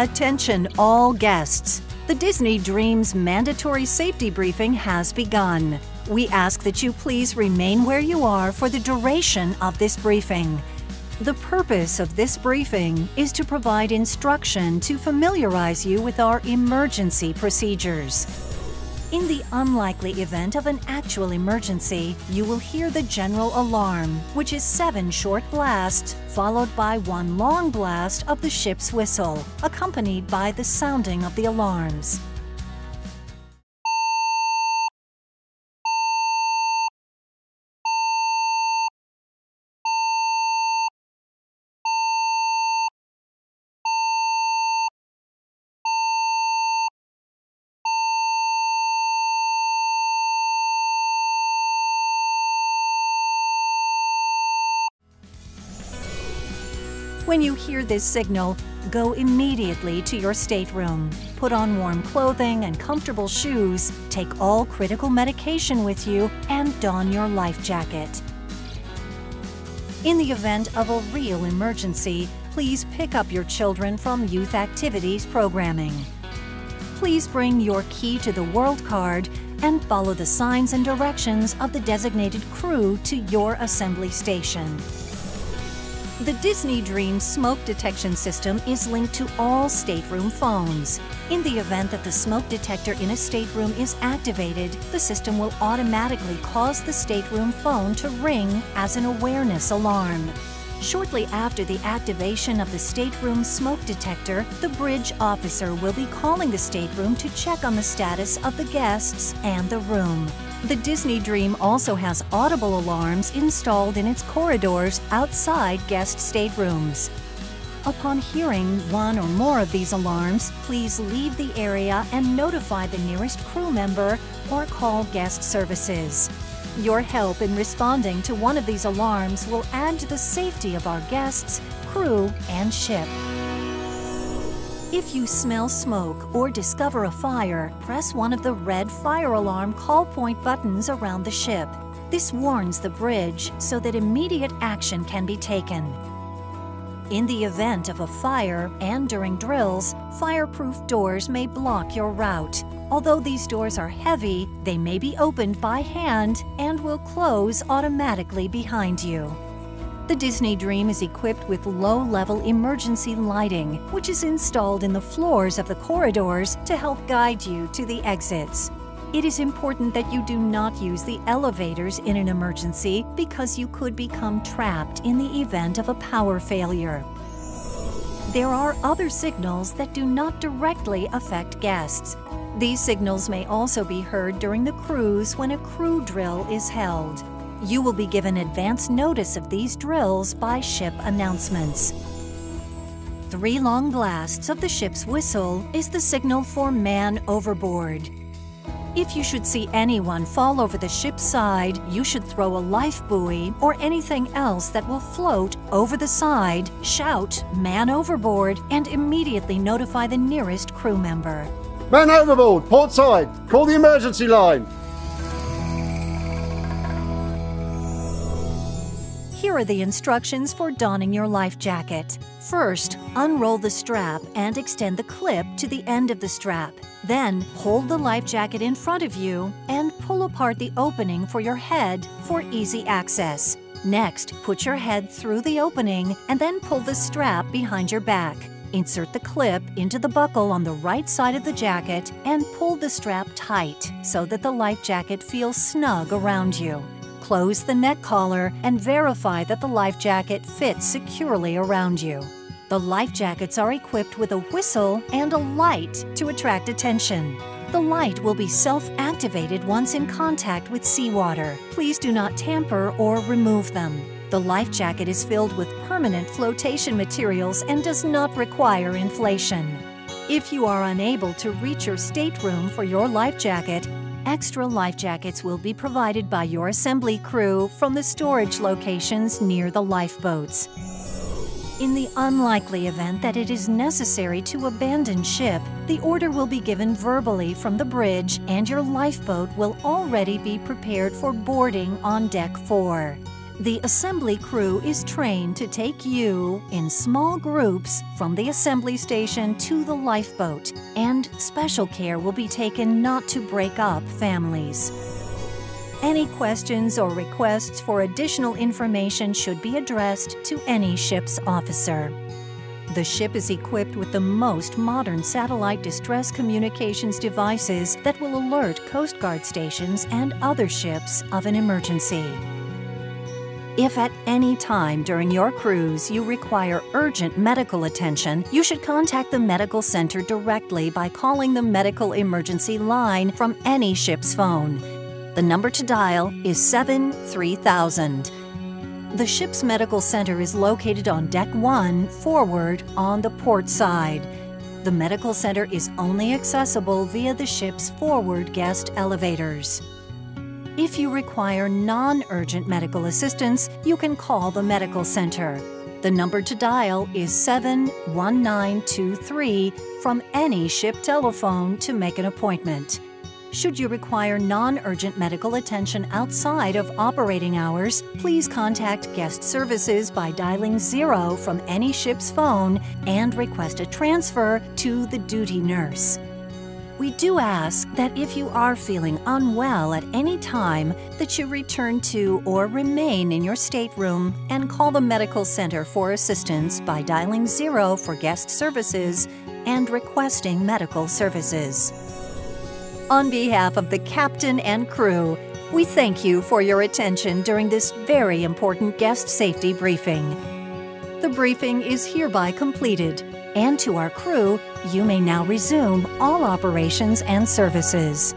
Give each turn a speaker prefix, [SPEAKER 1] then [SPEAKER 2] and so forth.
[SPEAKER 1] Attention all guests. The Disney Dream's mandatory safety briefing has begun. We ask that you please remain where you are for the duration of this briefing. The purpose of this briefing is to provide instruction to familiarize you with our emergency procedures. In the unlikely event of an actual emergency, you will hear the general alarm, which is seven short blasts, followed by one long blast of the ship's whistle, accompanied by the sounding of the alarms. When you hear this signal, go immediately to your stateroom. Put on warm clothing and comfortable shoes, take all critical medication with you, and don your life jacket. In the event of a real emergency, please pick up your children from Youth Activities programming. Please bring your Key to the World card and follow the signs and directions of the designated crew to your assembly station. The Disney Dream smoke detection system is linked to all stateroom phones. In the event that the smoke detector in a stateroom is activated, the system will automatically cause the stateroom phone to ring as an awareness alarm. Shortly after the activation of the stateroom smoke detector, the bridge officer will be calling the stateroom to check on the status of the guests and the room. The Disney Dream also has audible alarms installed in its corridors outside guest staterooms. Upon hearing one or more of these alarms, please leave the area and notify the nearest crew member or call guest services. Your help in responding to one of these alarms will add to the safety of our guests, crew, and ship. If you smell smoke or discover a fire, press one of the red fire alarm call point buttons around the ship. This warns the bridge so that immediate action can be taken. In the event of a fire and during drills, fireproof doors may block your route. Although these doors are heavy, they may be opened by hand and will close automatically behind you. The Disney Dream is equipped with low-level emergency lighting, which is installed in the floors of the corridors to help guide you to the exits. It is important that you do not use the elevators in an emergency because you could become trapped in the event of a power failure. There are other signals that do not directly affect guests. These signals may also be heard during the cruise when a crew drill is held. You will be given advance notice of these drills by ship announcements. Three long blasts of the ship's whistle is the signal for man overboard. If you should see anyone fall over the ship's side, you should throw a life buoy or anything else that will float over the side, shout, man overboard, and immediately notify the nearest crew member.
[SPEAKER 2] Man overboard, port side, call the emergency line.
[SPEAKER 1] Here are the instructions for donning your life jacket. First, unroll the strap and extend the clip to the end of the strap. Then, hold the life jacket in front of you and pull apart the opening for your head for easy access. Next, put your head through the opening and then pull the strap behind your back. Insert the clip into the buckle on the right side of the jacket and pull the strap tight so that the life jacket feels snug around you close the neck collar and verify that the life jacket fits securely around you. The life jackets are equipped with a whistle and a light to attract attention. The light will be self-activated once in contact with seawater. Please do not tamper or remove them. The life jacket is filled with permanent flotation materials and does not require inflation. If you are unable to reach your stateroom for your life jacket, Extra life jackets will be provided by your assembly crew from the storage locations near the lifeboats. In the unlikely event that it is necessary to abandon ship, the order will be given verbally from the bridge and your lifeboat will already be prepared for boarding on Deck 4. The assembly crew is trained to take you in small groups from the assembly station to the lifeboat, and special care will be taken not to break up families. Any questions or requests for additional information should be addressed to any ship's officer. The ship is equipped with the most modern satellite distress communications devices that will alert Coast Guard stations and other ships of an emergency. If at any time during your cruise you require urgent medical attention, you should contact the medical center directly by calling the medical emergency line from any ship's phone. The number to dial is 73000. The ship's medical center is located on Deck 1, forward, on the port side. The medical center is only accessible via the ship's forward guest elevators. If you require non urgent medical assistance, you can call the medical center. The number to dial is 71923 from any ship telephone to make an appointment. Should you require non urgent medical attention outside of operating hours, please contact guest services by dialing zero from any ship's phone and request a transfer to the duty nurse. We do ask that if you are feeling unwell at any time, that you return to or remain in your stateroom and call the medical center for assistance by dialing zero for guest services and requesting medical services. On behalf of the captain and crew, we thank you for your attention during this very important guest safety briefing. The briefing is hereby completed and to our crew, you may now resume all operations and services.